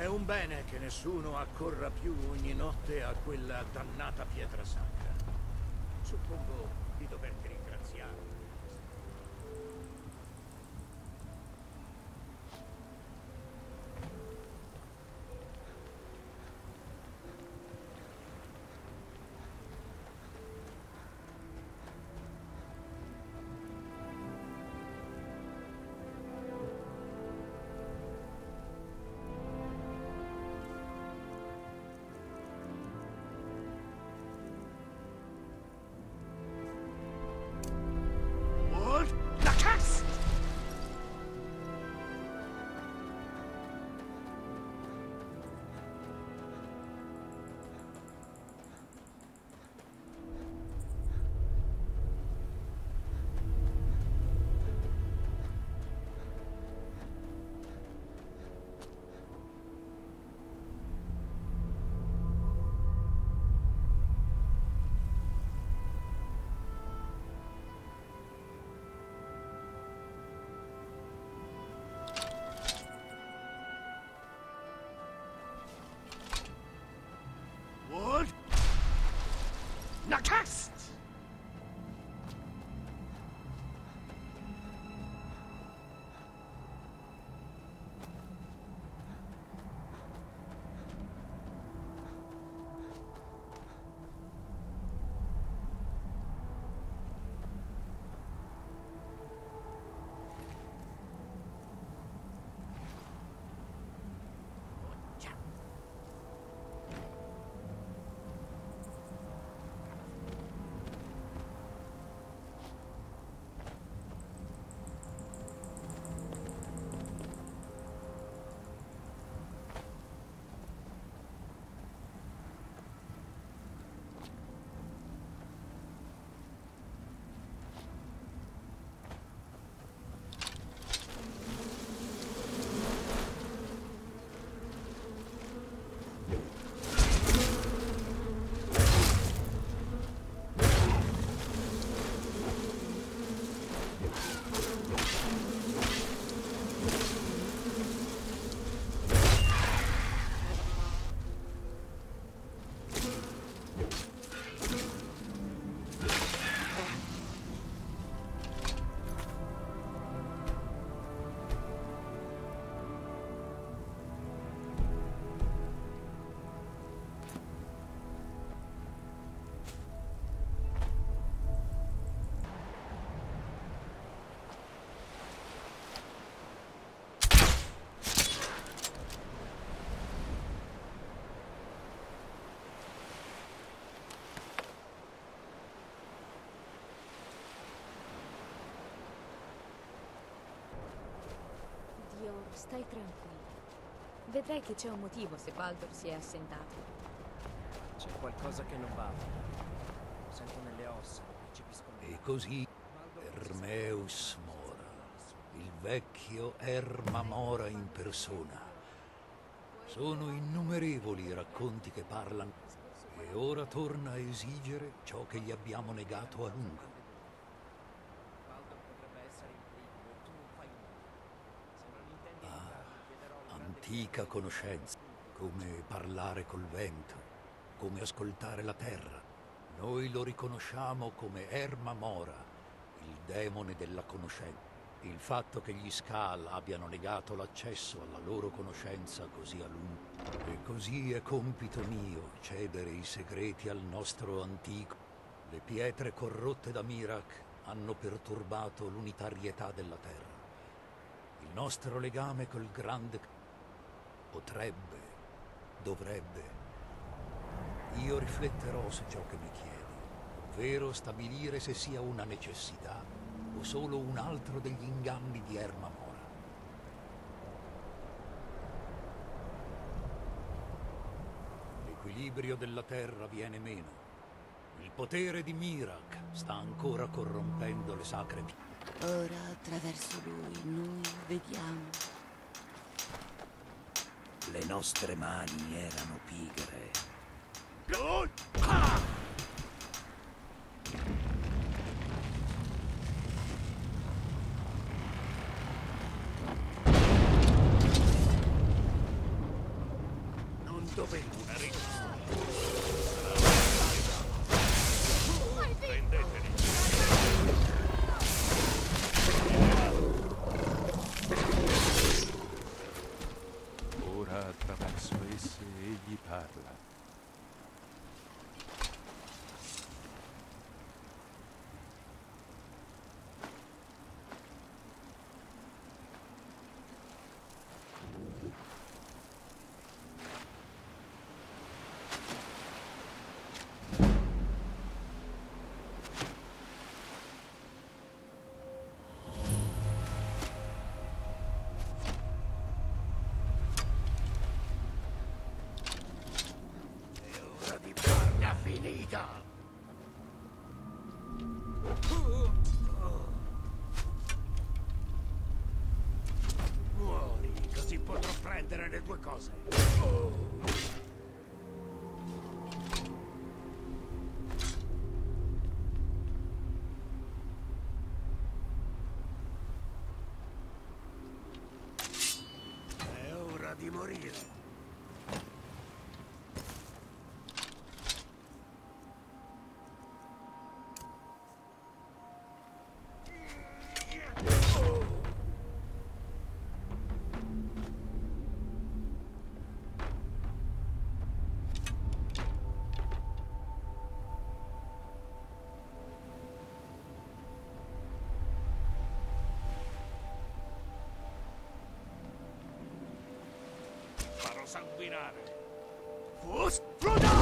È un bene che nessuno accorra più ogni notte a quella dannata pietra sacra. Suppongo di doverti ringraziare. Stai tranquillo. Vedrai che c'è un motivo se Baldur si è assentato. C'è qualcosa che non va. Lo sento nelle ossa, percepisco E così Ermeus mora, il vecchio Erma mora in persona. Sono innumerevoli i racconti che parlano e ora torna a esigere ciò che gli abbiamo negato a lungo. Baldur potrebbe essere in pericolo e tu non fai nulla. Se non intendi Ah, aiutarmi, chiederò un grande Antica conoscenza, come parlare col vento, come ascoltare la terra. Noi lo riconosciamo come Erma Mora, il demone della conoscenza. Il fatto che gli Skal abbiano negato l'accesso alla loro conoscenza così a lungo. E così è compito mio cedere i segreti al nostro antico. Le pietre corrotte da Mirak hanno perturbato l'unitarietà della terra. Il nostro legame col grande potrebbe, dovrebbe. Io rifletterò su ciò che mi chiedi, ovvero stabilire se sia una necessità o solo un altro degli inganni di Erma Mora. L'equilibrio della terra viene meno. Il potere di Mirak sta ancora corrompendo le sacre. Ora attraverso lui noi vediamo. Le nostre mani erano pigre. Dov'è una ricostruzione? Prendeteli! Esse egli parla. Potrò prendere le due cose. È combinare. Vostro!